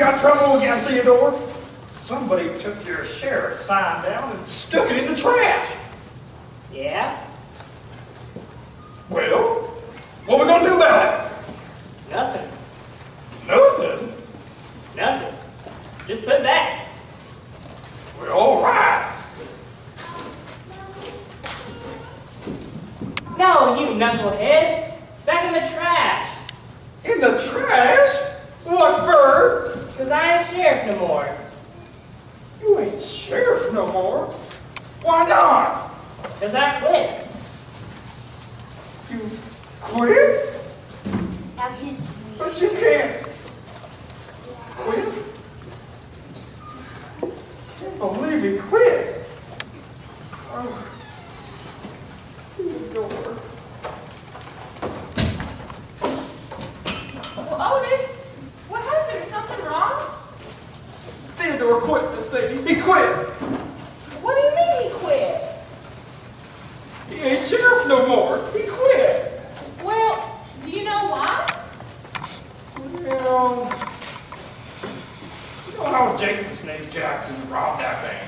got trouble again, Theodore? Somebody took your sheriff sign down and stuck it in the trash. Yeah? Well, what we gonna do about it? Nothing. Nothing. Nothing. Just put it back. Well, all right. No, you knucklehead. Back in the trash. In the trash? What for? Because I ain't sheriff no more. You ain't sheriff no more. Why not? that I quit. You quit? But you can't quit. Can't believe he quit. Oh. Theodore. Well, Otis, what happened? Is something wrong? Theodore quit, Miss Sadie. He quit. What do you mean he quit? He ain't sheriff no more. He quit. Well, do you know why? Well, you know how Jake the Snake Jackson robbed that bank?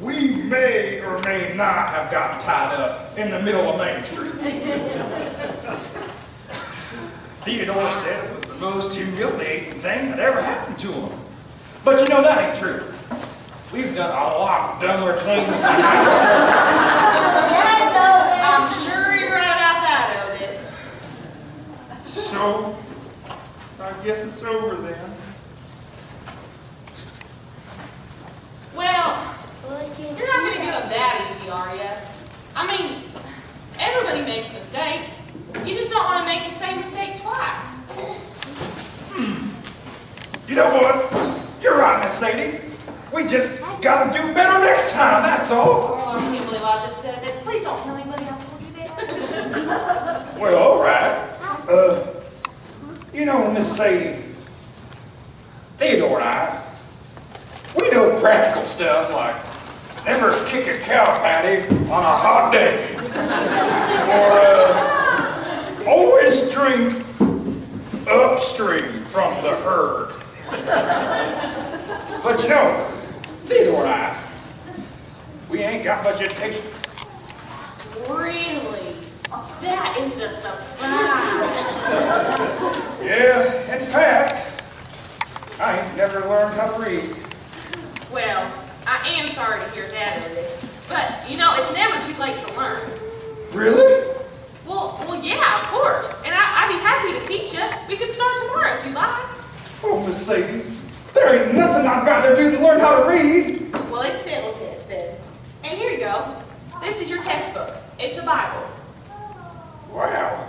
We may or may not have gotten tied up in the middle of Main Street. Theodore said it was the most humiliating thing that ever happened to him. But you know that ain't true. We've done a lot dumber things than that. I'm sure you're right about that, Otis. So, I guess it's over then. Well, you're not going to give up that easy, are you? I mean, everybody makes mistakes. You just don't want to make the same mistake twice. Hmm. You know what? You're right, Miss Sadie. We just gotta do better next time, that's all. Oh, I can't believe I just said that. Please don't tell anybody I told you that. Well, all right. Uh, you know, Miss Sadie, Theodore and I, we know practical stuff like never kick a cow patty on a hot day. Or uh, always drink upstream from the herd. But you know, Theodore and I, we ain't got much education. Really? That is a surprise. Yeah, in fact, I ain't never learned how to read. Well, I am sorry to hear that, Otis. But, you know, it's never too late to learn. Really? Well, well, yeah, of course. And I, I'd be happy to teach you. We could start tomorrow if you like. Oh, Miss Sadie, there ain't nothing I'd rather do than learn how to read. Well, it's settled then. then. And here you go. This is your textbook. It's a Bible. Wow.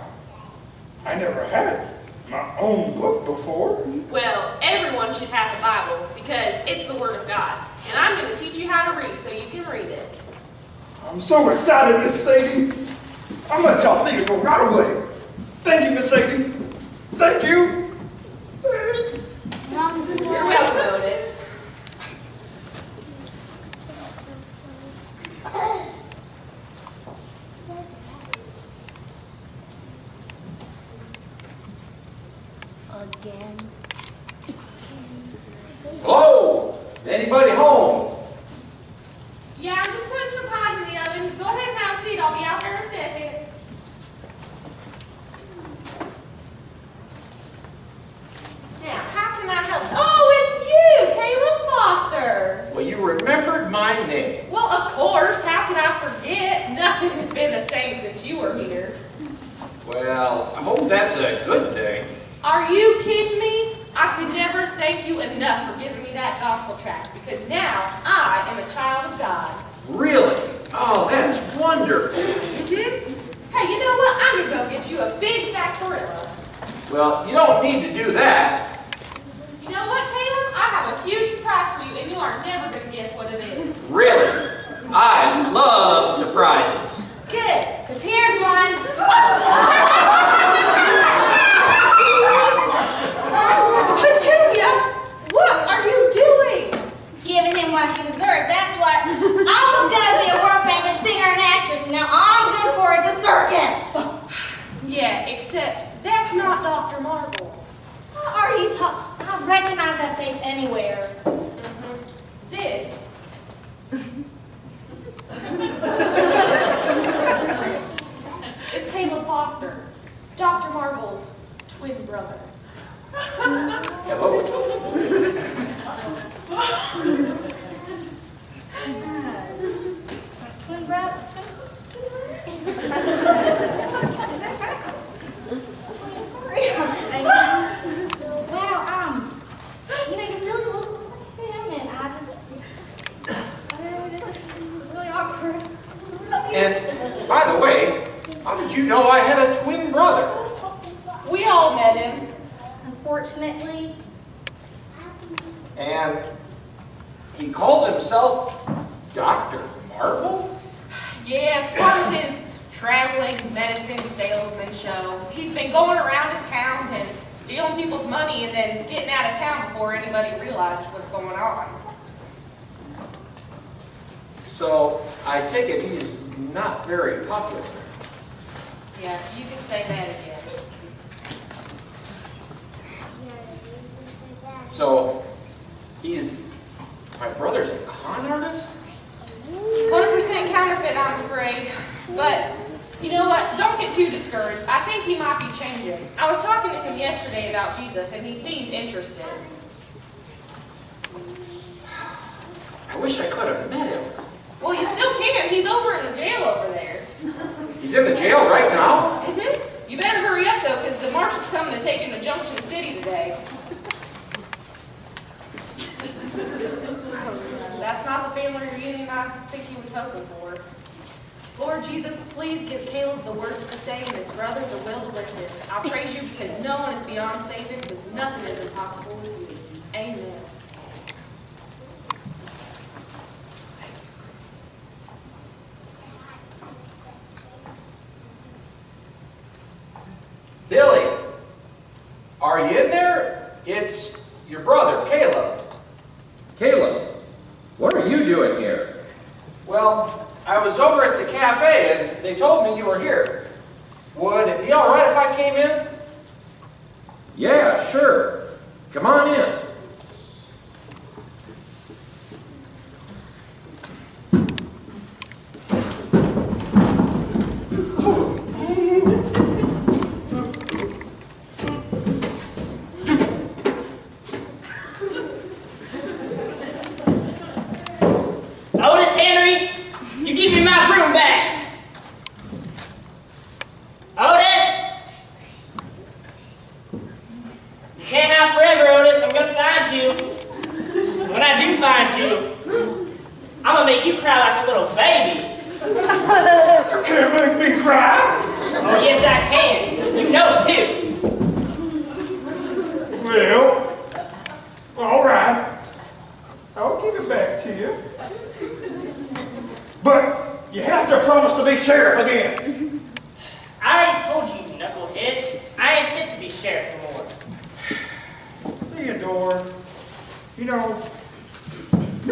I never had my own book before. Well, everyone should have a Bible because it's the Word of God. And I'm going to teach you how to read so you can read it. I'm so excited, Miss Sadie. I'm gonna tell Thea to go right away. Thank you, Miss Sadie. Thank you. Thanks. You're welcome, Otis. Again. Hello? Anybody home? Yeah, I'm just putting some pies in the oven. Go ahead and have a seat. I'll be out there in a second. Now, how can I help? Oh, it's you, Caleb Foster. Well, you remembered my name. Well, of course. How can I forget? Nothing has been the same since you were here. Well, I hope that's a good thing. Are you kidding me? I could never thank you enough for giving me that gospel tract because now I am a child of God. Really? Oh, that's wonderful. Hey, you know what? I'm gonna go get you a big sarsaparilla. Well, you don't need to do that. You know what, Caleb? I have a huge surprise for you, and you are never gonna guess what it is. Really? I love surprises. Good, because here's one. Petunia, what are you doing? Giving him what he deserves. That's what. I was gonna be a world famous singer and actress, and now all I'm good for is the circus. Yeah, except that's not Dr. Marvel. What are you talking? recognize that face anywhere. This is Caleb Foster, Dr. Marvel's twin brother. Hello. Twin brother, twin, twin brother. Is that right? I'm s- I'm so sorry. Wow, um, you know, you really look like him, and I just, oh, this is, this is really awkward. I'm so sorry. And by the way, how did you know I had a twin brother? We all met him. Unfortunately, And he calls himself Dr. Marvel? Yeah, it's part of his traveling medicine salesman show. He's been going around to towns and stealing people's money and then getting out of town before anybody realizes what's going on. So I take it he's not very popular. Yeah, you can say that again. So he's my brother's a con artist? 100% counterfeit, I'm afraid. But you know what? Don't get too discouraged. I think he might be changing. I was talking to him yesterday about Jesus and he seemed interested. I wish I could have met him. Well, you still can't. He's over in the jail over there. He's in the jail right now? hmm You better hurry up though, because the marshal's coming to take him to Junction City today. That's not the family reunion I think he was hoping for. Lord Jesus, please give Caleb the words to say and his brother the will to listen. I'll praise you because no one is beyond saving, because nothing is impossible with you. Amen. Billy, are you in there? It's your brother, Caleb. Caleb, what are you doing here? Well, I was over at the cafe and they told me you were here. Would it be all right if I came in? Yeah, sure. Come on in. Otis Henry, you give me my broom back. Otis! You can't hide forever, Otis. I'm gonna find you. When I do find you, I'm gonna make you cry like a little baby. You can't make me cry. Oh, yes, I can. You know too. Well, all right. I'll give it back to you. But you have to promise to be sheriff again. I already told you, you knucklehead. I ain't fit to be sheriff anymore. Theodore, you know,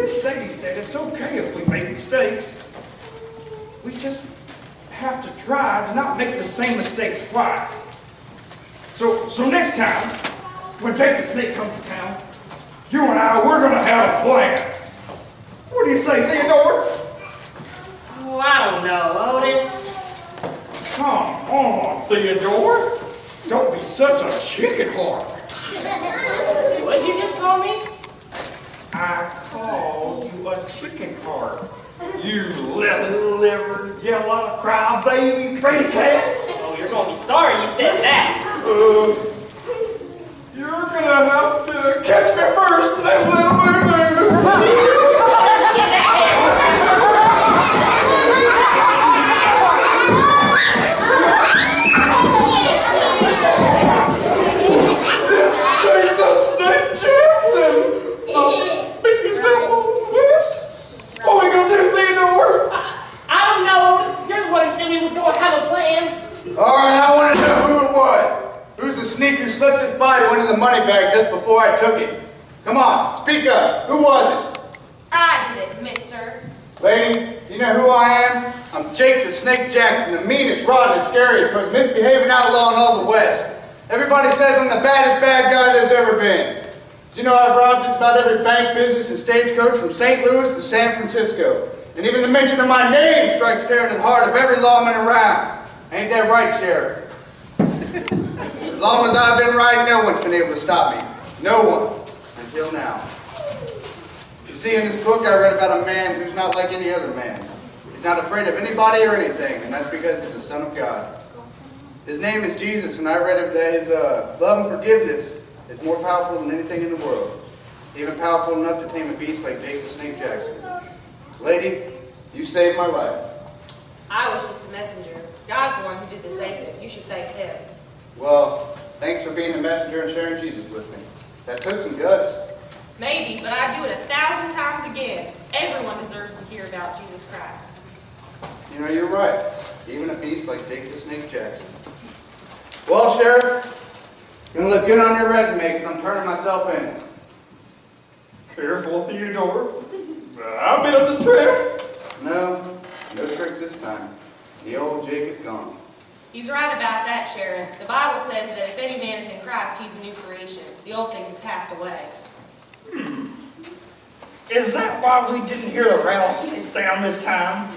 Miss Sadie said it's okay if we make mistakes. We just have to try to not make the same mistake twice. So, so next time, when Jake the Snake comes to town, you and I, we're gonna have a plan. What do you say, Theodore? Oh, I don't know, Otis. Come on, Theodore. Don't be such a chicken heart. What'd you just call me? I call you a chicken heart. You little liver, yellow crybaby, Freddy cat. Oh, you're gonna be sorry you said that. Uh, you're gonna have to catch me first, little little baby. Jake the snake, Jackson. Uh, biggest on the list. What we gonna do, Theodore? I don't know. You're the one who said we was gonna have a plan. All right, I want to know who it was. Who's the sneak who slipped his body into the money bag just before I took it? Come on, speak up. Who was it? I did it, mister. Lady, you know who I am? I'm Jake the Snake Jackson, the meanest, rottenest, scariest, most misbehaving outlaw in all the West. Everybody says I'm the baddest bad guy there's ever been. Do you know I've robbed just about every bank, business, and stagecoach from St. Louis to San Francisco? And even the mention of my name strikes terror into the heart of every lawman around. Ain't that right, Sheriff? as long as I've been riding, no one's been able to stop me. No one. Until now. See, in this book I read about a man who's not like any other man. He's not afraid of anybody or anything, and that's because he's the Son of God. His name is Jesus, and I read that his uh, love and forgiveness is more powerful than anything in the world. Even powerful enough to tame a beast like Jake the Snake Jackson. Lady, you saved my life. I was just a messenger. God's the one who did the saving. You should thank him. Well, thanks for being a messenger and sharing Jesus with me. That took some guts. Maybe, but I'd do it a thousand times again. Everyone deserves to hear about Jesus Christ. You know, you're right. Even a beast like Jake the Snake Jackson. Well, Sheriff, gonna look good on your resume because I'm turning myself in. Careful, Theodore. I bet it's a trick. No, no tricks this time. The old Jake is gone. He's right about that, Sheriff. The Bible says that if any man is in Christ, he's a new creation. The old things have passed away. Is that why we didn't hear a rattlesnake sound this time?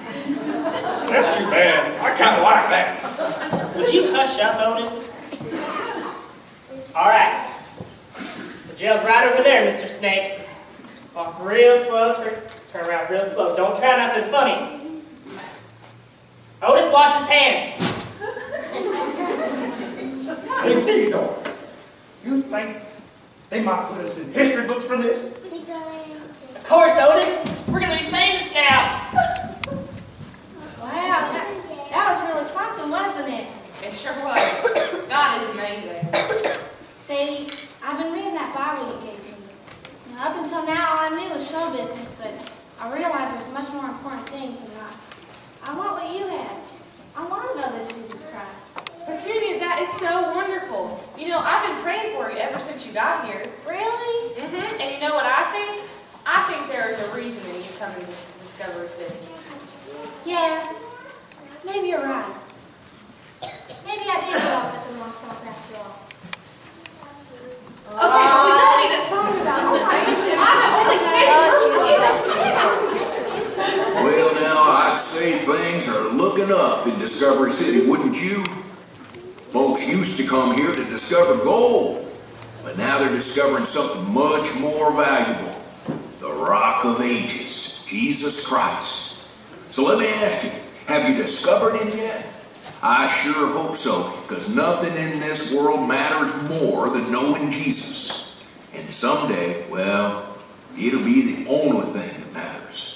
That's too bad. I kind of like that. Would you hush up, Otis? All right. The jail's right over there, Mr. Snake. Walk real slow, turn, turn around real slow. Don't try nothing funny. Otis, watch his hands. Hey, Theodore, you think they might put us in history books for this? Of course, Otis. We're gonna be famous now. Wow, that, that was really something, wasn't it? It sure was. God is amazing. Sadie, I've been reading that Bible you gave me. Now, up until now, all I knew was show business, but I realize there's much more important things in life. I want what you had. I want to know this Jesus Christ. Petunia, that is so wonderful. You know, I've been praying for you ever since you got here. Really? Mm-hmm. And you know what I think? I think there is a reason that you come to Discovery City. Yeah, maybe you're right. Maybe I did get off at the wrong stop after all. Okay, but we don't need a song about it. I'm the only sane person in this town. Well, now, I'd say things are looking up in Discovery City, wouldn't you? Folks used to come here to discover gold, but now they're discovering something much more valuable the rock of ages, Jesus Christ. So let me ask you, have you discovered him yet? I sure hope so, because nothing in this world matters more than knowing Jesus. And someday, well, it'll be the only thing that matters.